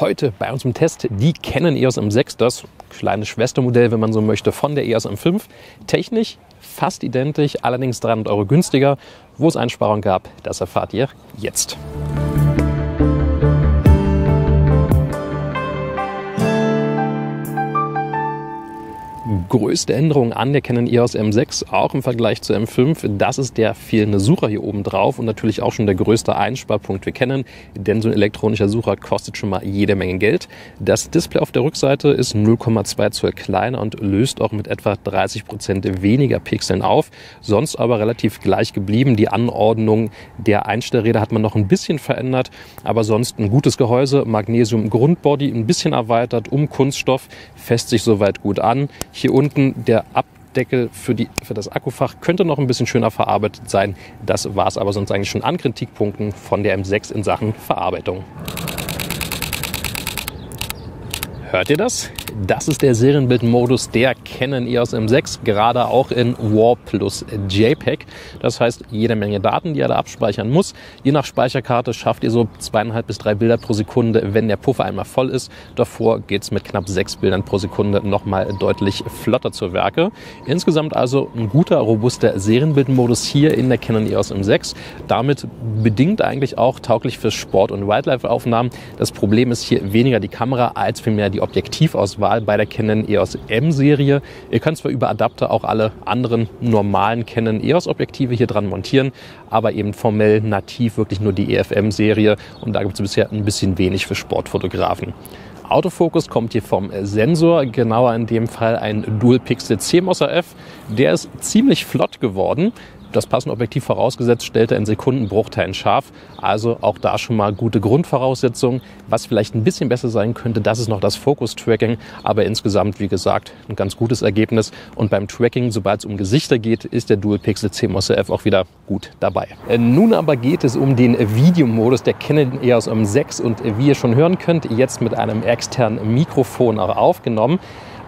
Heute bei uns im Test die Canon EOS M6, das kleine Schwestermodell, wenn man so möchte, von der EOS M5. Technisch fast identisch, allerdings 300 Euro günstiger. Wo es Einsparungen gab, das erfahrt ihr jetzt. Größte Änderung an der Canon EOS M6, auch im Vergleich zur M5, das ist der fehlende Sucher hier oben drauf und natürlich auch schon der größte Einsparpunkt für Canon, denn so ein elektronischer Sucher kostet schon mal jede Menge Geld. Das Display auf der Rückseite ist 0,2 Zoll kleiner und löst auch mit etwa 30 Prozent weniger Pixeln auf, sonst aber relativ gleich geblieben. Die Anordnung der Einstellräder hat man noch ein bisschen verändert, aber sonst ein gutes Gehäuse, Magnesium Grundbody ein bisschen erweitert um Kunststoff, fässt sich soweit gut an. Hier unten der Abdeckel für, die, für das Akkufach könnte noch ein bisschen schöner verarbeitet sein. Das war es aber sonst eigentlich schon an Kritikpunkten von der M6 in Sachen Verarbeitung. Hört ihr das? Das ist der Serienbildmodus der Canon EOS M6, gerade auch in WAR plus JPEG. Das heißt, jede Menge Daten, die er da abspeichern muss. Je nach Speicherkarte schafft ihr so zweieinhalb bis drei Bilder pro Sekunde, wenn der Puffer einmal voll ist. Davor geht es mit knapp sechs Bildern pro Sekunde nochmal deutlich flotter zur Werke. Insgesamt also ein guter, robuster Serienbildmodus hier in der Canon EOS M6. Damit bedingt eigentlich auch tauglich für Sport- und Wildlife-Aufnahmen. Das Problem ist hier weniger die Kamera als vielmehr die Objektivauswahl bei der Canon EOS M-Serie. Ihr könnt zwar über Adapter auch alle anderen normalen Canon EOS-Objektive hier dran montieren, aber eben formell nativ wirklich nur die EFM-Serie und da gibt es bisher ein bisschen wenig für Sportfotografen. Autofokus kommt hier vom Sensor, genauer in dem Fall ein Dual Pixel CMOS RF. Der ist ziemlich flott geworden das passende Objektiv vorausgesetzt, stellt er in Sekundenbruchteilen scharf. Also auch da schon mal gute Grundvoraussetzungen. Was vielleicht ein bisschen besser sein könnte, das ist noch das Focus-Tracking. Aber insgesamt, wie gesagt, ein ganz gutes Ergebnis. Und beim Tracking, sobald es um Gesichter geht, ist der Dual Pixel CMOS RF auch wieder gut dabei. Äh, nun aber geht es um den Videomodus der Canon EOS M6 und wie ihr schon hören könnt, jetzt mit einem externen Mikrofon auch aufgenommen.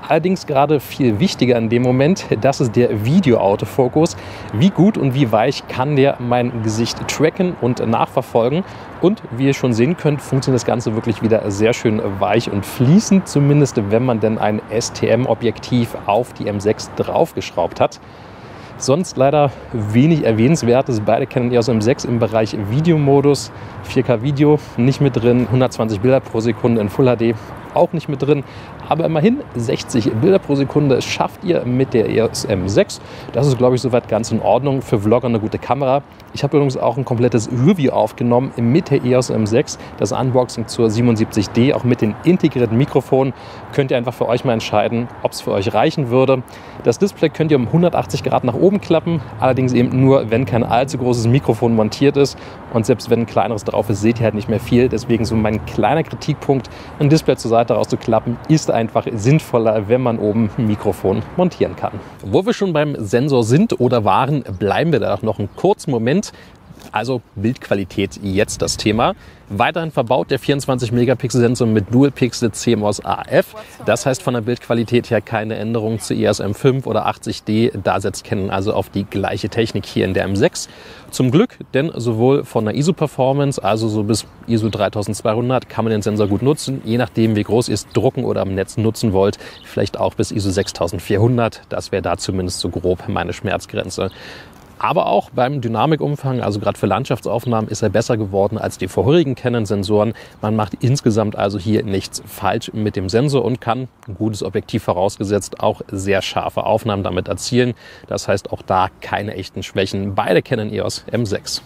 Allerdings gerade viel wichtiger in dem Moment, das ist der Video-Autofokus. Wie gut und wie weich kann der mein Gesicht tracken und nachverfolgen? Und wie ihr schon sehen könnt, funktioniert das Ganze wirklich wieder sehr schön weich und fließend, zumindest wenn man denn ein STM-Objektiv auf die M6 draufgeschraubt hat. Sonst leider wenig erwähnenswertes. Beide kennen EOS M6 im Bereich Videomodus. 4K Video nicht mit drin, 120 Bilder pro Sekunde in Full HD auch nicht mit drin. Aber immerhin 60 Bilder pro Sekunde schafft ihr mit der EOS M6. Das ist, glaube ich, soweit ganz in Ordnung. Für Vlogger eine gute Kamera. Ich habe übrigens auch ein komplettes Review aufgenommen mit der EOS M6. Das Unboxing zur 77D, auch mit den integrierten Mikrofonen. Könnt ihr einfach für euch mal entscheiden, ob es für euch reichen würde. Das Display könnt ihr um 180 Grad nach oben klappen. Allerdings eben nur, wenn kein allzu großes Mikrofon montiert ist. Und selbst wenn ein kleineres drauf ist, seht ihr halt nicht mehr viel. Deswegen so mein kleiner Kritikpunkt, ein Display zur Seite rauszuklappen, ist einfach sinnvoller, wenn man oben ein Mikrofon montieren kann. Wo wir schon beim Sensor sind oder waren, bleiben wir da noch einen kurzen Moment. Also Bildqualität jetzt das Thema. Weiterhin verbaut der 24 Megapixel Sensor mit Dual Pixel CMOS AF. Das heißt von der Bildqualität her keine Änderung zu EOS M5 oder 80D. Da setzt Canon also auf die gleiche Technik hier in der M6. Zum Glück, denn sowohl von der ISO-Performance, also so bis ISO 3200, kann man den Sensor gut nutzen. Je nachdem, wie groß ihr es drucken oder am Netz nutzen wollt, vielleicht auch bis ISO 6400. Das wäre da zumindest so grob meine Schmerzgrenze. Aber auch beim Dynamikumfang, also gerade für Landschaftsaufnahmen, ist er besser geworden als die vorherigen Canon-Sensoren. Man macht insgesamt also hier nichts falsch mit dem Sensor und kann, ein gutes Objektiv vorausgesetzt, auch sehr scharfe Aufnahmen damit erzielen. Das heißt auch da keine echten Schwächen bei der Canon EOS M6.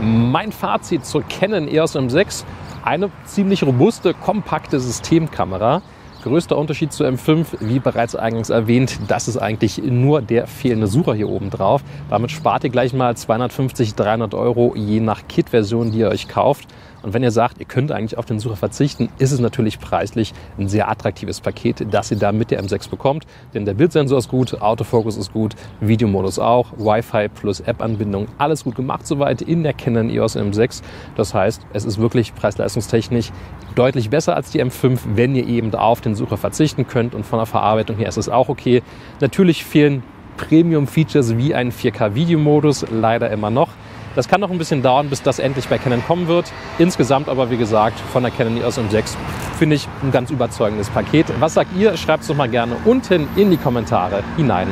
Mein Fazit zur Canon EOS M6. Eine ziemlich robuste, kompakte Systemkamera Größter Unterschied zu M5, wie bereits eingangs erwähnt, das ist eigentlich nur der fehlende Sucher hier oben drauf. Damit spart ihr gleich mal 250, 300 Euro je nach Kit-Version, die ihr euch kauft. Und wenn ihr sagt, ihr könnt eigentlich auf den Sucher verzichten, ist es natürlich preislich ein sehr attraktives Paket, das ihr da mit der M6 bekommt. Denn der Bildsensor ist gut, Autofokus ist gut, Videomodus auch, Wi-Fi plus App-Anbindung, alles gut gemacht soweit in der Canon EOS M6. Das heißt, es ist wirklich preis-leistungstechnisch deutlich besser als die M5, wenn ihr eben auf den Sucher verzichten könnt. Und von der Verarbeitung her ist es auch okay. Natürlich fehlen Premium-Features wie ein 4K-Videomodus leider immer noch. Das kann noch ein bisschen dauern, bis das endlich bei Canon kommen wird. Insgesamt aber, wie gesagt, von der Canon EOS M6 finde ich ein ganz überzeugendes Paket. Was sagt ihr? Schreibt es doch mal gerne unten in die Kommentare hinein.